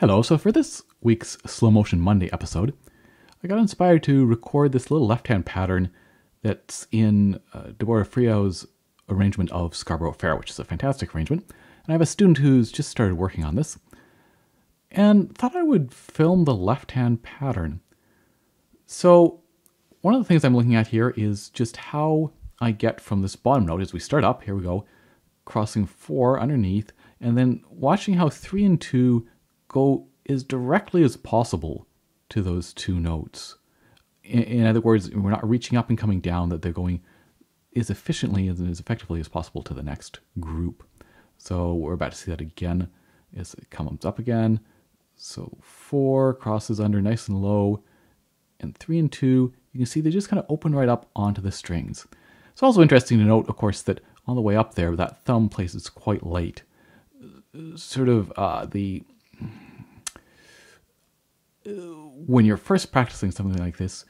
Hello, so for this week's Slow Motion Monday episode, I got inspired to record this little left hand pattern that's in uh, Deborah Friou's arrangement of Scarborough Fair, which is a fantastic arrangement. And I have a student who's just started working on this and thought I would film the left hand pattern. So, one of the things I'm looking at here is just how I get from this bottom note as we start up, here we go, crossing four underneath, and then watching how three and two go as directly as possible to those two notes. In, in other words, we're not reaching up and coming down, that they're going as efficiently and as effectively as possible to the next group. So we're about to see that again as it comes up again. So four crosses under nice and low, and three and two, you can see they just kind of open right up onto the strings. It's also interesting to note, of course, that on the way up there, that thumb places quite late. Sort of uh, the when you're first practicing something like this,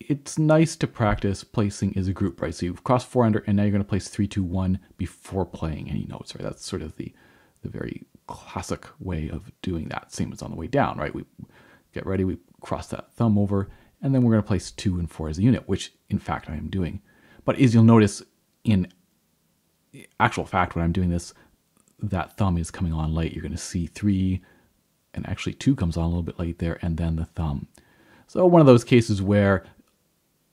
it's nice to practice placing as a group, right? So you've crossed four under, and now you're going to place three, two, one before playing any notes, right? That's sort of the the very classic way of doing that. Same as on the way down, right? We get ready, we cross that thumb over, and then we're going to place two and four as a unit, which in fact I am doing. But as you'll notice in actual fact, when I'm doing this, that thumb is coming on late. You're going to see three, and actually two comes on a little bit late there, and then the thumb. So one of those cases where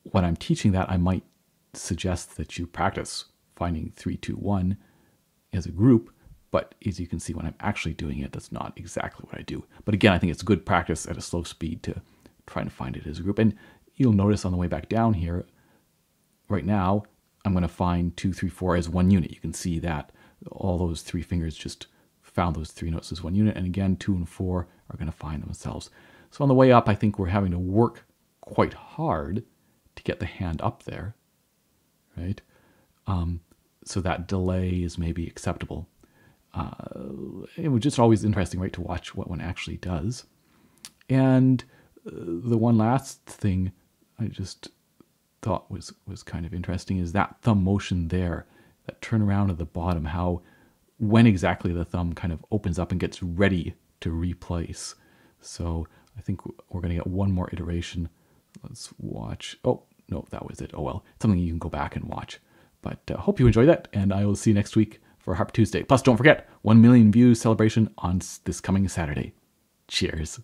when I'm teaching that, I might suggest that you practice finding three, two, one as a group. But as you can see, when I'm actually doing it, that's not exactly what I do. But again, I think it's good practice at a slow speed to try and find it as a group. And you'll notice on the way back down here, right now, I'm going to find two, three, four as one unit. You can see that all those three fingers just found those three notes as one unit. And again, two and four are going to find themselves. So on the way up, I think we're having to work quite hard to get the hand up there, right? Um, so that delay is maybe acceptable. Uh, it was just always interesting, right, to watch what one actually does. And uh, the one last thing I just thought was was kind of interesting is that thumb motion there, that turnaround at the bottom, how when exactly the thumb kind of opens up and gets ready to replace. So I think we're going to get one more iteration. Let's watch. Oh, no, that was it. Oh well, something you can go back and watch. But uh, hope you enjoy that, and I will see you next week for Harp Tuesday. Plus, don't forget, 1 million views celebration on this coming Saturday. Cheers.